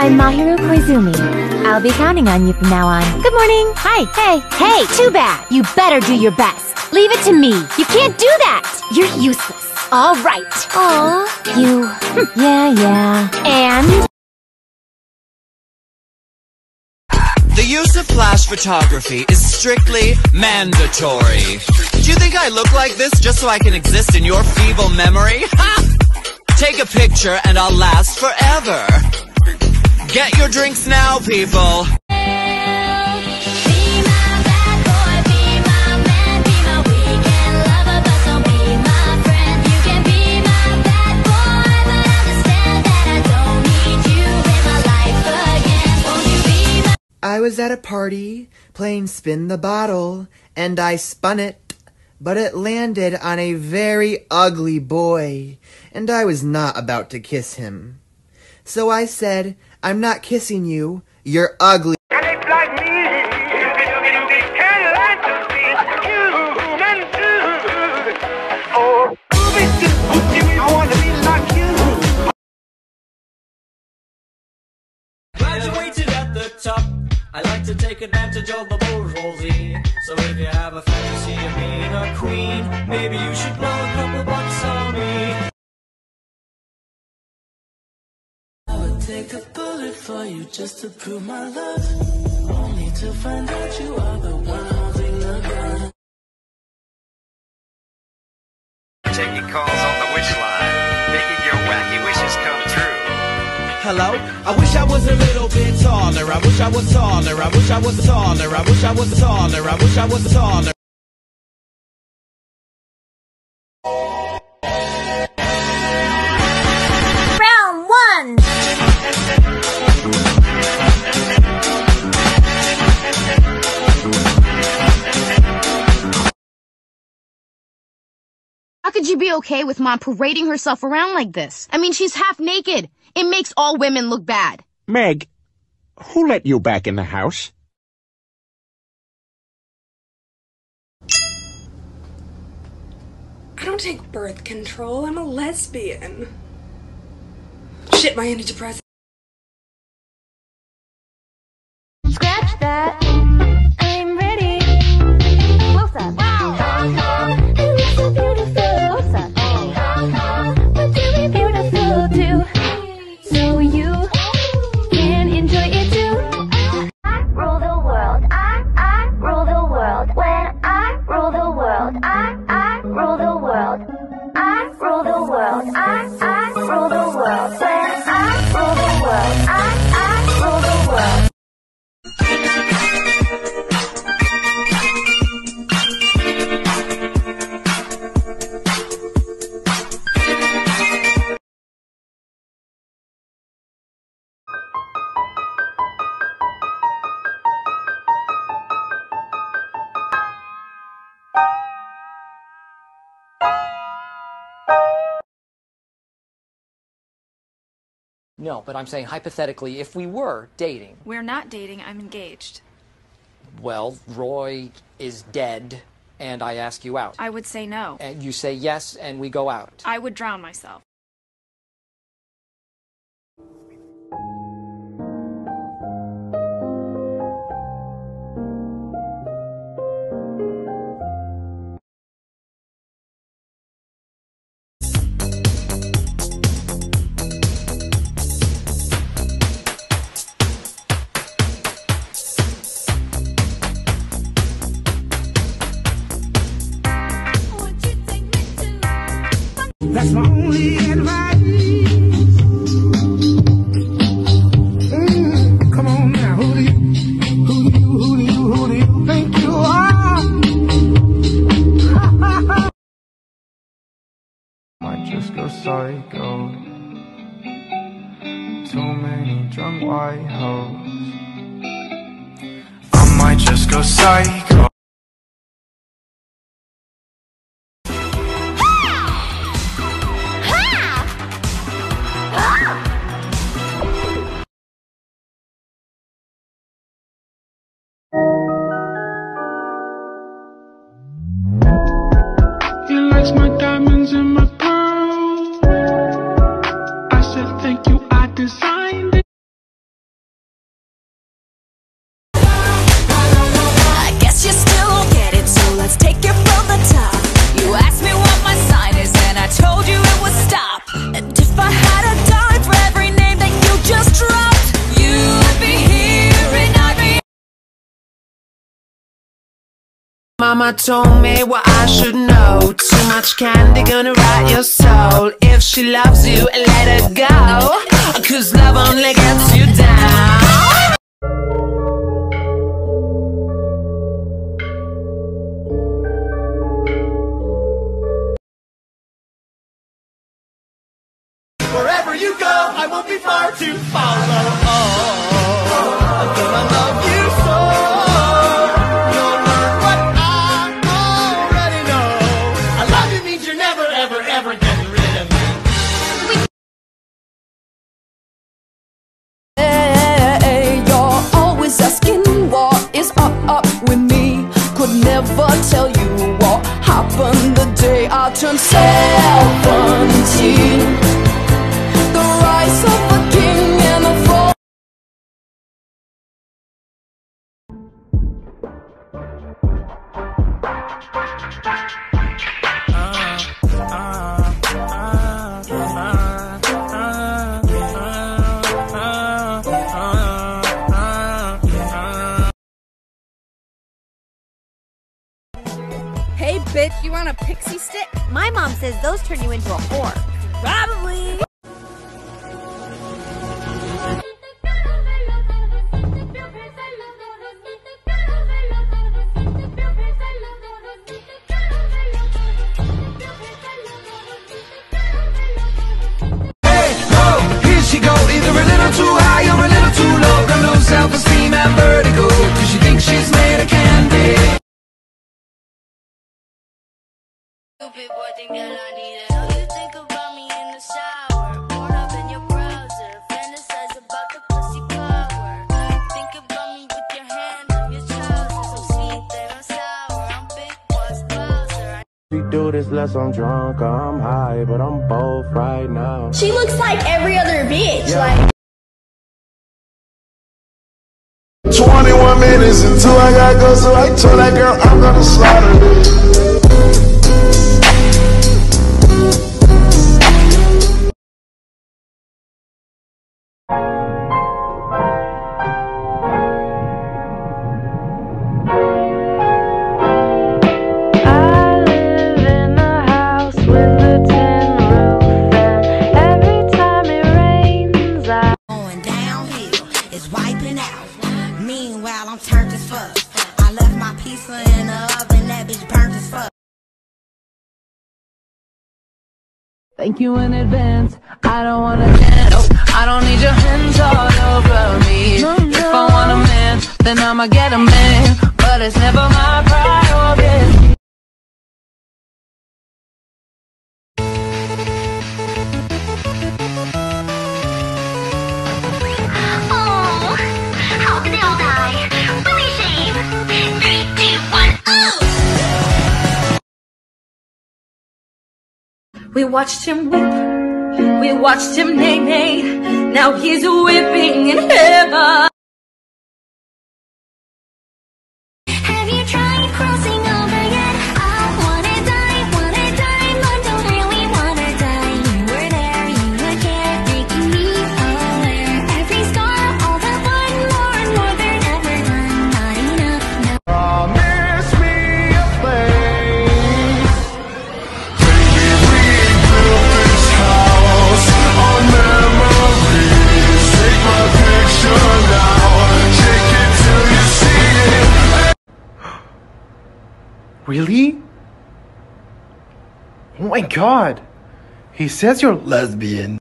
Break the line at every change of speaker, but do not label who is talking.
I'm Mahiru Koizumi. I'll be counting on you from now on. Good morning. Hi. Hey. Hey, too bad. You better do your best. Leave it to me. You can't do that. You're useless. All right. Aw, you. Hmm. yeah, yeah. And?
The use of flash photography is strictly mandatory. Do you think I look like this just so I can exist in your feeble memory? Ha! Take a picture and I'll last forever. Get your drinks now, people.
I was at a party playing Spin the Bottle, and I spun it, but it landed on a very ugly boy, and I was not about to kiss him. So I said, I'm not kissing you, you're ugly.
And it's like me, can learn to be human too. I want to be like you.
Graduated at the top. I like to take advantage of the bourgeoisie. So if you have a fantasy of being a queen, maybe you should blow a couple bucks on take a bullet for you just to prove my love. Only to find out you are the one holding the gun.
Taking calls on the wish line, making your wacky wishes come true.
Hello? I wish I was a little bit taller. I wish I was taller. I wish I was taller. I wish I was taller. I wish I was taller.
How could you be okay with mom parading herself around like this? I mean, she's half naked. It makes all women look bad.
Meg, who let you back in the house?
I don't take birth control. I'm a lesbian. Shit, my antidepressant.
No, but I'm saying hypothetically, if we were dating,
We're not dating, I'm engaged.
well, Roy is dead, and I ask you out.
I would say no.
And you say yes, and we go out.
I would drown myself.
That's my only advice. Mm, come on now, who do you, who do you, who do you, who do you think you are?
Might just go psycho. Too many drunk white hoes. I might just go psycho.
Mama told me what I should know. Too much candy gonna rot your soul. If she loves you, let her go. Cause love only gets you down.
Wherever you go, I won't be far to follow. I
bitch, you want a pixie stick? My mom says those turn you into a whore. Probably.
Stupid boy think that I need it. Know you think about me in the shower. Porn up in your browser. Fantasize about the pussy power. Think about me with your hand on your trousers. So sweet that I'm sour. I'm big boss Bowser.
We do this less I'm drunk, I'm high, but I'm both right now.
She looks like every other bitch. Like
21 minutes until I gotta go, so I told that girl I'm gonna slaughter
Meanwhile, I'm turned as fuck. I left my pizza in the oven, that bitch burnt as fuck.
Thank you in advance. I don't wanna dance. I don't need your hands all over me. If I want a man, then I'ma get a man.
We watched him whip, we watched him nay nay. Now he's whipping in heaven.
Have you tried crossing
Really? Oh my god. He says you're lesbian.